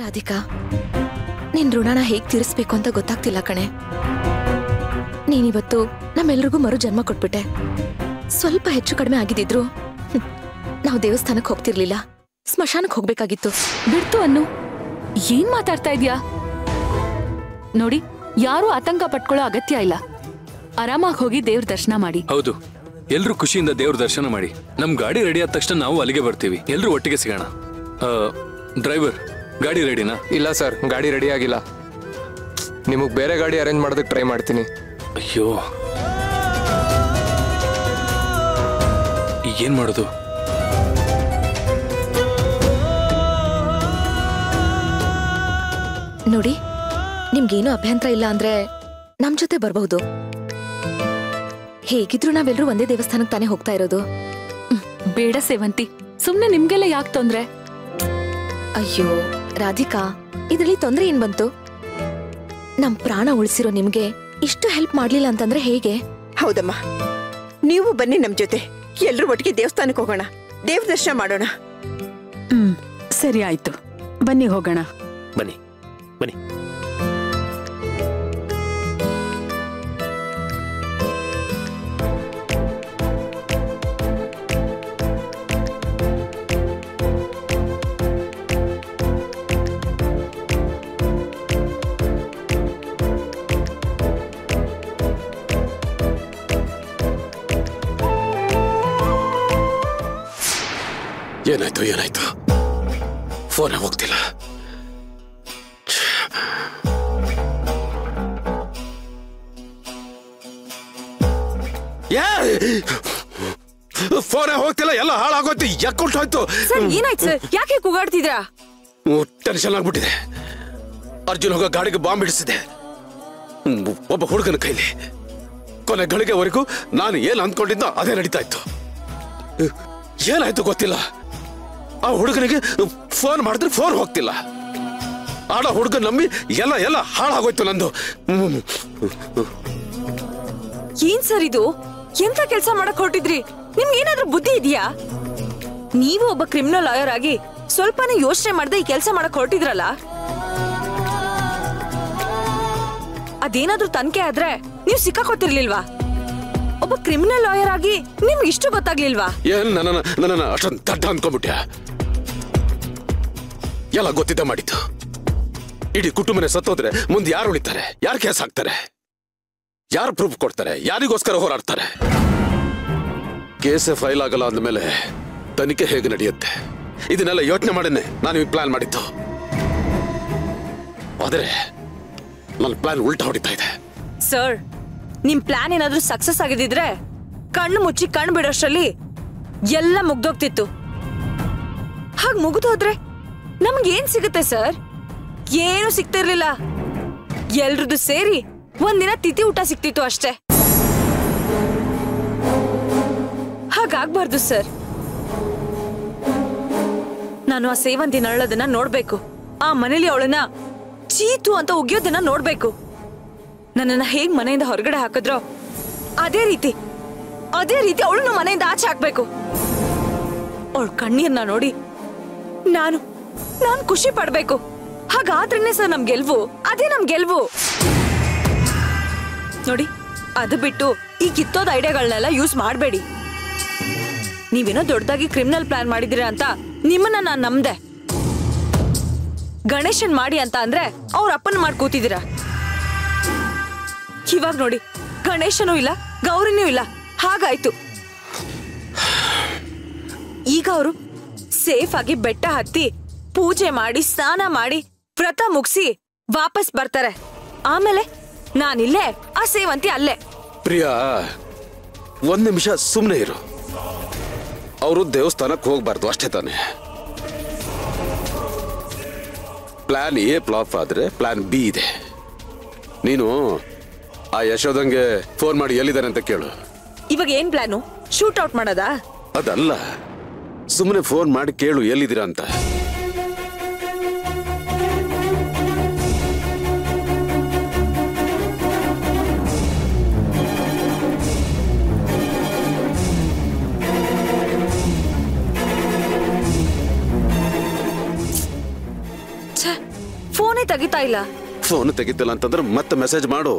ರಾಧಿಕಾ, ನಿನ್ ಋಣನ ಹೇಗ್ ತೀರಿಸ್ಬೇಕು ಅಂತ ಗೊತ್ತಾಗ್ತಿಲ್ಲ ಕಣೆ. ನೀನಿವತ್ತು ನಮ್ಮೆಲ್ರಿಗೂ ಮರು ಜನ್ಮ ಕೊಟ್ಬಿಟ್ಟೆ. ಸ್ವಲ್ಪ ಹೆಚ್ಚು ಕಡಿಮೆ ಆಗಿದಿದ್ರು ನಾವು ದೇವಸ್ಥಾನಕ್ಕೆ ಹೋಗ್ತಿರ್ಲಿಲ್ಲ. ಸ್ಮಶಾನಕ್ಕೆ ಹೋಗ್ಬೇಕಾಗಿತ್ತು. ಬಿಡ್ತು ಅನ್ನು, ಏನ್ ಮಾತಾಡ್ತಾ ಇದ್ಯಾ? ನೋಡಿ, ಯಾರು ಆತಂಕ ಪಟ್ಕೊಳ್ಳೋ ಅಗತ್ಯ ಇಲ್ಲ. ಆರಾಮಾಗಿ ಹೋಗಿ ದೇವ್ರ ದರ್ಶನ ಮಾಡಿ. ಹೌದು, ಎಲ್ರು ಖುಷಿಯಿಂದ ದೇವ್ರ ದರ್ಶನ ಮಾಡಿ. ನಮ್ ಗಾಡಿ ರೆಡಿ ಆದ ತಕ್ಷಣ ನಾವು ಅಲ್ಲಿಗೆ ಬರ್ತೀವಿ. ಎಲ್ರು ಒಟ್ಟಿಗೆ ಸಿಗೋಣ. ಡ್ರೈವರ್ ಗಾಡಿ ರೆಡಿನಾ ಇಲ್ಲ ಸರ್ ಗಾಡಿ ರೆಡಿ ಆಗಿಲ್ಲ. ನಿಮಗೆ ಬೇರೆ ಗಾಡಿ ಅರೇಂಜ್ ಮಾಡೋದಕ್ಕೆ ಟ್ರೈ ಮಾಡ್ತೀನಿ. ಅಯ್ಯೋ. ಈಗ ಏನ್ ಮಾಡೋದು? ನೋಡಿ ನಿಮ್ಗೇನು ಅಭ್ಯಂತರ ಇಲ್ಲ ಅಂದ್ರೆ ನಮ್ ಜೊತೆ ಬರಬಹುದು. ಹೇಗಿದ್ರು ನಾವೆಲ್ಲರೂ ಒಂದೇ ದೇವಸ್ಥಾನಕ್ಕೆ ತಾನೇ ಹೋಗ್ತಾ ಇರೋದು. ಬೇಡ ಸೇವಂತಿ. ಸುಮ್ನೆ ನಿಮ್ಗೆಲ್ಲ ಯಾಕೆ ತೊಂದ್ರೆ? ಅಯ್ಯೋ. ರಾಧಿಕಾ ಇದರಲ್ಲಿ ತೊಂದರೆ ಏನ್ ಬಂತು? ನಮ್ ಪ್ರಾಣ ಉಳಿಸಿರೋ ನಿಮ್ಗೆ ಇಷ್ಟು ಹೆಲ್ಪ್ ಮಾಡ್ಲಿಲ್ಲ ಅಂತಂದ್ರೆ ಹೇಗೆ? ಹೌದಮ್ಮ. ನೀವು ಬನ್ನಿ ನಮ್ ಜೊತೆ. ಎಲ್ರೂ ಒಟ್ಟಿಗೆ ದೇವಸ್ಥಾನಕ್ಕೆ ಹೋಗೋಣ. ದೇವ್ರ ದರ್ಶನ ಮಾಡೋಣ. ಹ್ಮ್ ಸರಿ ಆಯ್ತು. ಬನ್ನಿ ಹೋಗೋಣ. ಬನ್ನಿ ಬನ್ನಿ. ಏನಾಯ್ತು ಏನಾಯ್ತು ಫೋನ್ ಹೋಗ್ತಿಲ್ಲ. ಫೋನೇ ಹೋಗ್ತಿಲ್ಲ ಎಲ್ಲ ಹಾಳಾಗೋಯ್ತು ಯಾಕೊಂಟ್ ಹೋಯ್ತು. ಏನಾಯ್ತು ಯಾಕೆ ಕೂಗಾಡ್ತಿದ್ರಾ ಟೆನ್ಷನ್ ಆಗ್ಬಿಟ್ಟಿದೆ. ಅರ್ಜುನ್ ಹೋಗೋ ಗಾಡಿಗೆ ಬಾಂಬ್ ಇಡಿಸಿದೆ ಒಬ್ಬ ಹುಡುಗನ ಕೈಲಿ. ಕೊನೆ ಗಳಿಗೆವರೆಗೂ ನಾನು ಏನ್ ಅಂದ್ಕೊಂಡಿದ್ದ ಅದೇ ನಡೀತಾ ಇತ್ತು. ಏನಾಯ್ತು ಗೊತ್ತಿಲ್ಲ. ಆ ಹುಡುಗನಿಗೆ ಫೋನ್ ಮಾಡಿದ್ರೆ ಫೋನ್ ಹೋಗ್ತಿಲ್ಲ. ಆಡ ಹುಡುಗ ನಂಬಿ ಎಲ್ಲ ಎಲ್ಲ ಹಾಳಾಗೋಯ್ತು ನಂದು. ಏನ್ ಸರ್ ಇದು? ಎಂತ ಕೆಲಸ ಮಾಡಕ್ ಹೊರಟಿದ್ರಿ? ನಿಮ್ಗೆ ಏನಾದ್ರೂ ಬುದ್ಧಿ ಇದೆಯಾ? ನೀವು ಒಬ್ಬ ಕ್ರಿಮಿನಲ್ ಲಾಯರ್ ಆಗಿ ಸ್ವಲ್ಪನೇ ಯೋಚನೆ ಮಾಡದೆ ಈ ಕೆಲಸ ಮಾಡಕ್ ಹೊರಟಿದ್ರಲ್ಲ? ಅದೇನಾದ್ರೂ ತನಿಖೆ ಆದ್ರೆ ನೀವು ಸಿಕ್ಕಾಕೋತಿರ್ಲಿಲ್ವಾ ಒಬ್ಬ ಕ್ರಿಮಿನಲ್ ಲಾಯರ್ ಆಗಿ ನಿಮ್ಗೆ ಇಷ್ಟು ಗೊತ್ತಾಗ್ಲಿಲ್ವಾ? ಏನ್ ನನ್ನ ನನ್ನ ಅಷ್ಟೊಂದು ದಡ್ಡ ಅನ್ಕೊಂಡ್ಬಿಟ್ಯ? ಎಲ್ಲ ಗೊತ್ತಿದ್ದ ಮಾಡಿದ್ದು. ಇಡೀ ಕುಟುಂಬನೇ ಸತ್ತೋದ್ರೆ ಮುಂದೆ ಯಾರು ಉಳಿತಾರೆ? ಯಾರು ಕೇಸ್ ಹಾಕ್ತಾರೆ? ಯಾರು ಪ್ರೂಫ್ ಕೊಡ್ತಾರೆ? ಯಾರಿಗೋಸ್ಕರ ಹೋರಾಡ್ತಾರೆ? ಕೇಸೆ ಫೈಲ್ ಆಗಲ್ಲ ಅಂದಮೇಲೆ ತನಿಖೆ ಹೇಗೆ ನಡೆಯುತ್ತೆ? ಇದನ್ನೆಲ್ಲ ಯೋಚನೆ ಮಾಡೇನೆ ನಾನು ಈ ಪ್ಲಾನ್ ಮಾಡಿದ್ದು. ಆದರೆ ನನ್ನ ಪ್ಲಾನ್ ಉಲ್ಟಾ ಹೊಡಿತಾ ಇದೆ. ಸರ್ ನಿಮ್ ಪ್ಲಾನ್ ಏನಾದ್ರೂ ಸಕ್ಸಸ್ ಆಗಿದ್ರೆ ಕಣ್ಣು ಮುಚ್ಚಿ ಕಣ್ಣು ಬಿಡೋಷ್ಟ್ರಲ್ಲಿ ಎಲ್ಲ ಮುಗ್ದೋಗ್ತಿತ್ತು. ಹಾಗೆ ಮುಗಿದೋದ್ರೆ ಏನ್ ಸಿಗುತ್ತೆ, ಸರ್? ಏನು ಸಿಗ್ತಿರ್ಲಿಲ್ಲ. ಎಲ್ರದ್ದು ಸೇರಿ ಒಂದಿನ ತಿಥಿ ಊಟ ಸಿಕ್ತಿತ್ತು ಅಷ್ಟೇ. ಹಾಗಾಗ್ಬಾರ್ದು, ಸರ್. ನಾನು ಆ ಸೇವಂತಿ ನರಳೋದನ್ನ ನೋಡ್ಬೇಕು. ಆ ಮನೇಲಿ ಅವಳನ್ನ ಚೀತು ಅಂತ ಉಗಿಯೋದನ್ನ ನೋಡ್ಬೇಕು. ನನ್ನನ್ನ ಹೇಗ್ ಮನೆಯಿಂದ ಹೊರಗಡೆ ಹಾಕಿದ್ರೋ ಅದೇ ರೀತಿ ಅದೇ ರೀತಿ ಅವಳನ್ನ ಮನೆಯಿಂದ ಆಚೆ ಹಾಕ್ಬೇಕು. ಅವಳ ಕಣ್ಣೀರ್ನ ನೋಡಿ ನಾನು ನಾನು ಖುಷಿ ಪಡ್ಬೇಕು. ಹಾಗಾದ್ರೇನೆ ಸರ್ ನಮ್ ಗೆಲ್ವು? ಅದೇ ನಮ್ ಗೆಲ್ವು. ನೋಡಿ, ಅದು ಬಿಟ್ಟು ಈ ಕಿತ್ತೋದ ಐಡಿಯಾಗಳನ್ನೆಲ್ಲ ಯೂಸ್ ಮಾಡಬೇಡಿ. ನೀವೇನೋ ದೊಡ್ಡದಾಗಿ ಕ್ರಿಮಿನಲ್ ಪ್ಲಾನ್ ಮಾಡಿದಿರ ಅಂತ ನಿಮ್ಮನ್ನ ನಾನ್ ನಂಬ್ದೆ. ಗಣೇಶನ್ ಮಾಡಿ ಅಂತ ಅಂದ್ರೆ ಅವ್ರ ಅಪ್ಪನ ಮಾಡಿ ಇವಾಗ ನೋಡಿ, ಗಣೇಶನೂ ಇಲ್ಲ, ಗೌರಿನೂ ಇಲ್ಲ. ಹಾಗಾಯ್ತು. ಈಗ ಅವರು ಸೇಫ್ ಆಗಿ ಬೆಟ್ಟ ಹತ್ತಿ ಪೂಜೆ ಮಾಡಿ ಸ್ನಾನ ಮಾಡಿ ವ್ರತ ಮುಗಿಸಿ ವಾಪಸ್ ಬರ್ತಾರೆ. ಆಮೇಲೆ ನಾನಿಲ್ಲೇ ಆ ಸೇವಂತಿ ಅಲ್ಲೇ. ಪ್ರಿಯಾ ಒಂದ್ ನಿಮಿಷ ಸುಮ್ಮನೆ ಇರು. ಅವರು ದೇವಸ್ಥಾನಕ್ಕೆ ಹೋಗ್ಬಾರ್ದು ಅಷ್ಟೇ ತಾನೆ. ಪ್ಲಾನ್ ಎ ಫ್ಲಾಪ್ ಆದ್ರೆ ಪ್ಲಾನ್ ಬಿ ಇದೆ. ನೀನು ಆ ಯಶೋದಂಗೆ ಫೋನ್ ಮಾಡಿ ಎಲ್ಲಿದ್ದಾನೆ ಅಂತ ಕೇಳು. ಇವಾಗ ಏನ್ ಪ್ಲಾನು? ಶೂಟ್ ಔಟ್ ಮಾಡೋದಾ? ಅದಲ್ಲ. ಸುಮ್ಮನೆ ಫೋನ್ ಮಾಡಿ ಕೇಳು ಎಲ್ಲಿದ್ದೀರಾ ಅಂತ. ತೆಗಿತಾ ಇಲ್ಲ. ಫೋನ್ ತೆಗಿತಿಲ್ಲ ಅಂತಂದ್ರೆ ಮತ್ತೆ ಮೆಸೇಜ್ ಮಾಡು.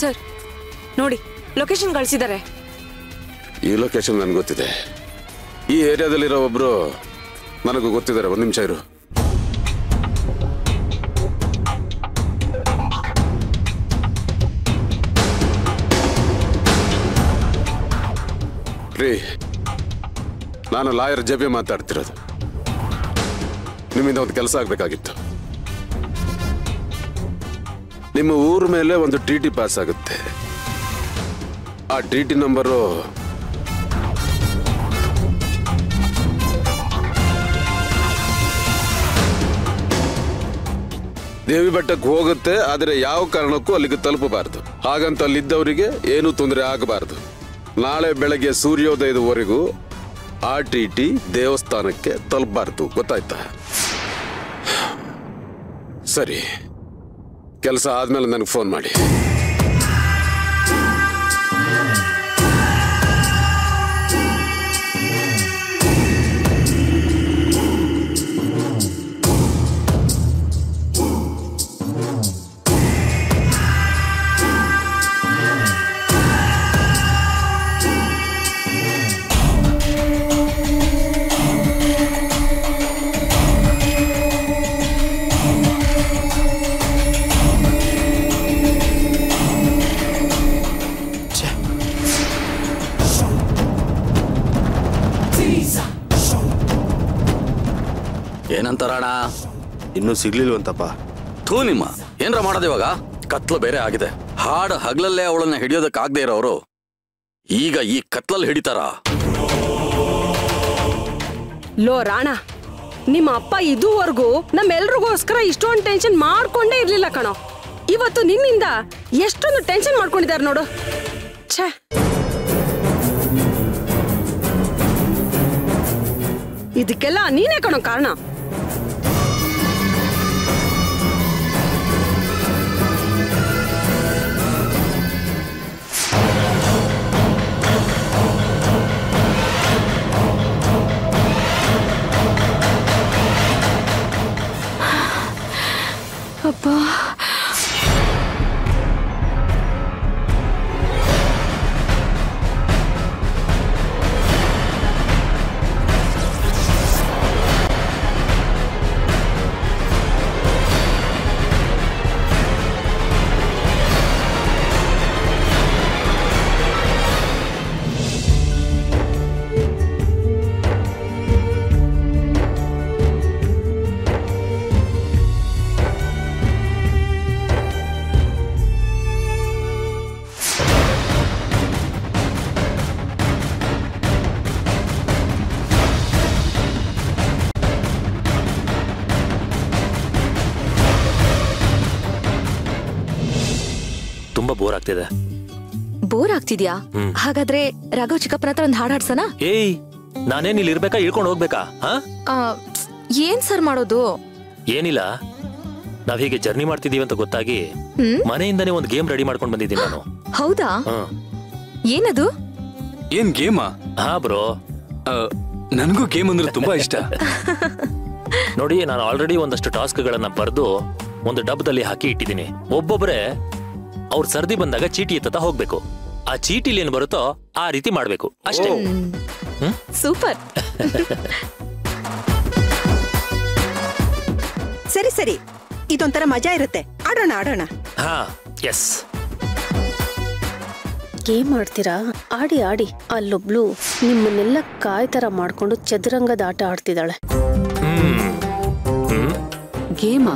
ಸರ್ ನೋಡಿ ಲೊಕೇಶನ್ ಕಳಿಸಿದ್ದಾರೆ. ಈ ಲೊಕೇಶನ್ ನನ್ಗೆ ಗೊತ್ತಿದೆ. ಈ ಏರಿಯಾದಲ್ಲಿರೋ ಒಬ್ರು ನನಗೂ ಗೊತ್ತಿದ್ದಾರೆ, ಒಂದು ನಿಮಿಷ ಇರು. ರೀ, ನಾನು ಲಾಯರ್ ಜಬಿ ಮಾತಾಡ್ತಿರೋದು. ನಿಮ್ಮಿಂದ ಒಂದು ಕೆಲಸ ಆಗಬೇಕಾಗಿತ್ತು. ನಿಮ್ಮ ಊರ ಮೇಲೆ ಒಂದು ಟಿ ಟಿ ಪಾಸ್ ಆಗುತ್ತೆ. ಆ ಟಿ ಟಿ ನಂಬರು ದೇವಿ ಬೆಟ್ಟಕ್ಕೆ ಹೋಗುತ್ತೆ, ಆದರೆ ಯಾವ ಕಾರಣಕ್ಕೂ ಅಲ್ಲಿಗೆ ತಲುಪಬಾರದು. ಹಾಗಂತ ಅಲ್ಲಿದ್ದವರಿಗೆ ಏನೂ ತೊಂದರೆ ಆಗಬಾರದು. ನಾಳೆ ಬೆಳಗ್ಗೆ ಸೂರ್ಯೋದಯದವರೆಗೂ ಆ ಟಿ ಟಿ ದೇವಸ್ಥಾನಕ್ಕೆ ತಲುಪಬಾರ್ದು. ಗೊತ್ತಾಯ್ತಾ? ಸರಿ. ಕೆಲಸ ಆದ್ಮೇಲೆ ನನಗೆ ಫೋನ್ ಮಾಡಿ. ಏನಂತಾರಣ ಇನ್ನೂ ಸಿಗ್ಲಿಲ್ವಂತಪ್ಪ ಥೂ ನಿಮ್ಮ ಏನ್ರ ಮಾಡೋದು ಇವಾಗ? ಕತ್ಲು ಬೇರೆ ಆಗಿದೆ. ಹಾಡು ಹಗಲಲ್ಲೇ ಅವಳನ್ನ ಹಿಡಿಯೋದಕ್ಕಾಗದೇ ಇರೋರು. ಈಗ ಈ ಕತ್ಲಲ್ಲಿ ಹಿಡಿತಾರ? ಲೋ ರಾಣ ನಿಮ್ಮ ಅಪ್ಪ ಇದುವರೆಗೂ ನಮ್ಮೆಲ್ರಿಗೋಸ್ಕರ ಇಷ್ಟೊಂದು ಟೆನ್ಷನ್ ಮಾಡ್ಕೊಂಡೇ ಇರ್ಲಿಲ್ಲ ಕಣೋ. ಇವತ್ತು ನಿನ್ನಿಂದ ಎಷ್ಟೊಂದು ಟೆನ್ಷನ್ ಮಾಡ್ಕೊಂಡಿದ್ದಾರೆ ನೋಡು. ಛೇ. ಇದಕ್ಕೆಲ್ಲ ನೀನೇ ಕಣೋ ಕಾರಣ. ತುಂಬಾ ಬೋರ್ ಆಗ್ತಿದೆ. ಬೋರ್ ಆಗ್ತಿದ್ಯಾ? ಹಾಗಾದ್ರೆ ರಾಘವ್ ಚಿಕ್ಕಪ್ಪನ ಹತ್ರ ಒಂದ್ ಹಾಡ್ ಹಾಡ್ಸನ ಏಯ್ ನಾನೇನ್ ಇಲ್ಲಿ ಇರ್ಬೇಕಾ? ಇಳ್ಕೊಂಡು ಹೋಗ್ಬೇಕಾ? ಹಾ? ಏನ್ ಸರ್ ಮಾಡೋದು? ಏನಿಲ್ಲ. ನಾವ್ ಹೀಗೆ ಜರ್ನಿ ಮಾಡ್ತಿದೀವಿ ಅಂತ ಗೊತ್ತಾಗಿ ಹ್ಮ್. ಮನೆಯಿಂದನೇ ಒಂದು ಗೇಮ್ ರೆಡಿ ಮಾಡ್ಕೊಂಡ್ ಬಂದಿದ್ದೀನಿ ನಾನು. ಹೌದಾ? ಹ್ಮ್ ಏನದು? ಏನ್ ಗೇಮಾ ಹಾ ಬ್ರೋ ನನಗೂ ಗೇಮ್ ಅಂದ್ರೆ ತುಂಬಾ ಇಷ್ಟ. ನೋಡಿ ನಾನು ಆಲ್ರೆಡಿ ಒಂದಷ್ಟು ಟಾಸ್ಕ್ ಗಳನ್ನ ಬರೆದು ಒಂದು ಡಬ್ಬದಲ್ಲಿ ಹಾಕಿ ಇಟ್ಟಿದ್ದೀನಿ. ಒಬ್ಬೊಬ್ಬರೇ ಅವ್ರ ಸರ್ದಿ ಬಂದಾಗ ಚೀಟಿ ಎತ್ತ ಹೋಗ್ಬೇಕು. ಆ ಚೀಟಿಲಿ ಏನ್ ಬರುತ್ತೋ ಆ ರೀತಿ ಮಾಡ್ಬೇಕು. ಅಷ್ಟೇ. ಸೂಪರ್. ಸರಿ ಸರಿ. ಇದೊಂಥರ ಮಜಾ ಇರುತ್ತೆ. ಆಡೋಣ ಆಡೋಣ. ಹಾ ಎಸ್ ಗೇಮ್ ಆಡ್ತೀರಾ? ಆಡಿ ಆಡಿ. ಅಲ್ಲೊಬ್ಳು ನಿಮ್ಮನ್ನೆಲ್ಲ ಕಾಯ್ತರ ಮಾಡ್ಕೊಂಡು ಚದುರಂಗದ ಆಟ ಆಡ್ತಿದ್ದಾಳೆ. ಗೇಮಾ?